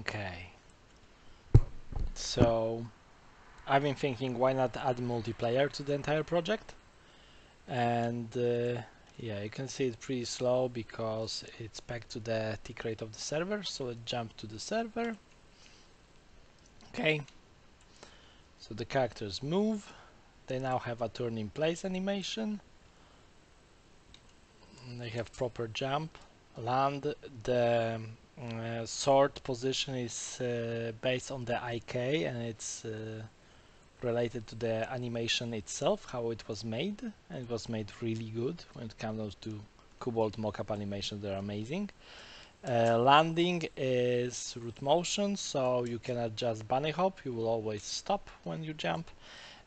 Okay. So I've been thinking why not add multiplayer to the entire project? And uh, yeah you can see it's pretty slow because it's back to the tick rate of the server so let's jump to the server. Okay. So the characters move. They now have a turn in place animation. They have proper jump land the sword position is uh, based on the IK and it's uh, related to the animation itself, how it was made. And it was made really good when it comes to Kubold mocap animations, they're amazing. Uh, landing is root motion, so you can adjust bunny hop, you will always stop when you jump.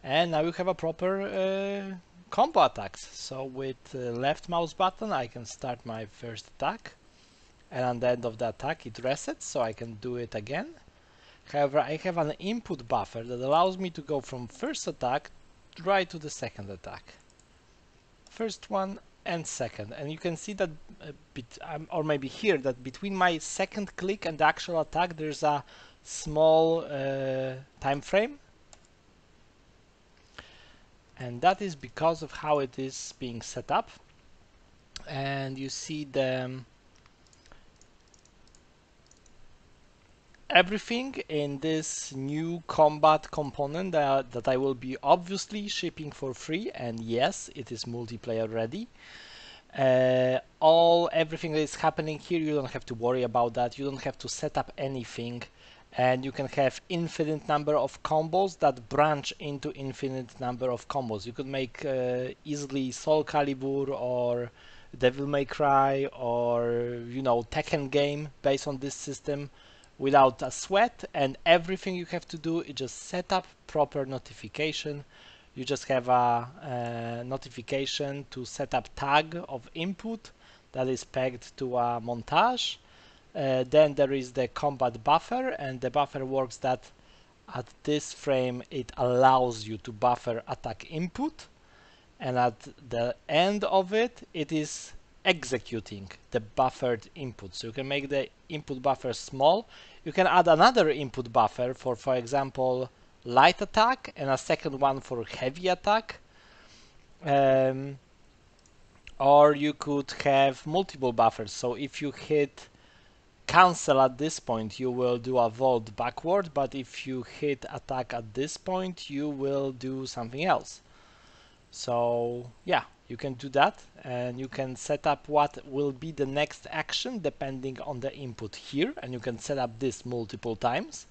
And now you have a proper uh, combo attacks. So with uh, left mouse button I can start my first attack and on the end of the attack it resets so I can do it again. However, I have an input buffer that allows me to go from first attack right to the second attack. First one and second and you can see that bit, um, or maybe here that between my second click and the actual attack there's a small uh, time frame and that is because of how it is being set up and you see the um, everything in this new combat component that, that I will be obviously shipping for free. And yes it is multiplayer ready. Uh, all everything that is happening here you don't have to worry about that. You don't have to set up anything. And you can have infinite number of combos that branch into infinite number of combos. You could make uh, easily Soul Calibur or Devil May Cry or you know Tekken game based on this system without a sweat and everything you have to do is just set up proper notification. You just have a, a notification to set up tag of input that is pegged to a montage. Uh, then there is the combat buffer and the buffer works that at this frame it allows you to buffer attack input. And at the end of it it is executing the buffered input. So you can make the input buffer small. You can add another input buffer for, for example, light attack and a second one for heavy attack. Um, or you could have multiple buffers. So if you hit cancel at this point, you will do a vault backward, but if you hit attack at this point, you will do something else. So yeah, you can do that and you can set up what will be the next action depending on the input here and you can set up this multiple times.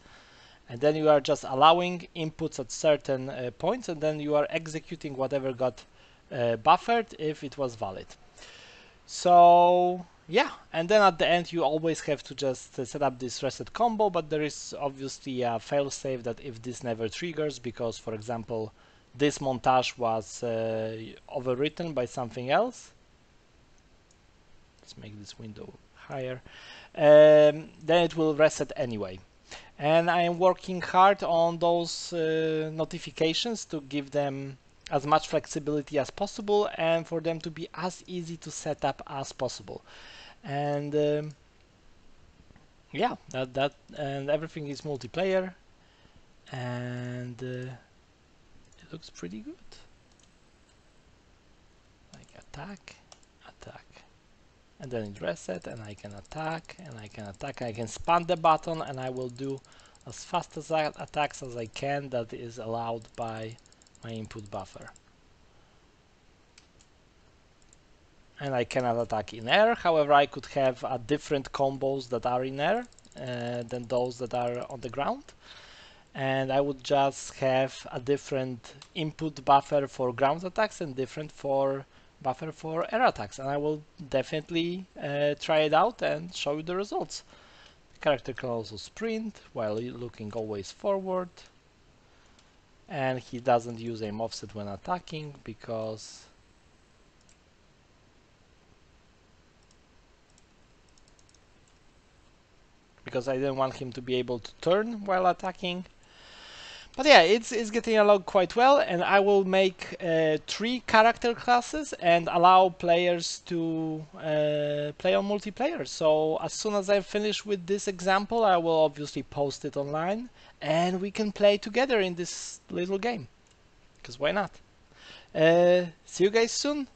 And then you are just allowing inputs at certain uh, points and then you are executing whatever got uh, buffered if it was valid. So yeah and then at the end you always have to just uh, set up this reset combo but there is obviously a failsafe that if this never triggers because for example this montage was uh, overwritten by something else. Let's make this window higher. Um, then it will reset anyway. And I am working hard on those uh, notifications to give them as much flexibility as possible and for them to be as easy to set up as possible. And um, yeah, that that and everything is multiplayer and uh, looks pretty good. Like attack, attack. And then it reset and I can attack and I can attack. I can spam the button and I will do as fast as I attacks as I can that is allowed by my input buffer. And I cannot attack in air, however I could have uh, different combos that are in air uh, than those that are on the ground and I would just have a different input buffer for ground attacks and different for buffer for air attacks and I will definitely uh, try it out and show you the results. The character can also sprint while looking always forward and he doesn't use aim offset when attacking because because I didn't want him to be able to turn while attacking but yeah, it's it's getting along quite well, and I will make uh, three character classes and allow players to uh, play on multiplayer. So as soon as I finish with this example, I will obviously post it online, and we can play together in this little game. Because why not? Uh, see you guys soon.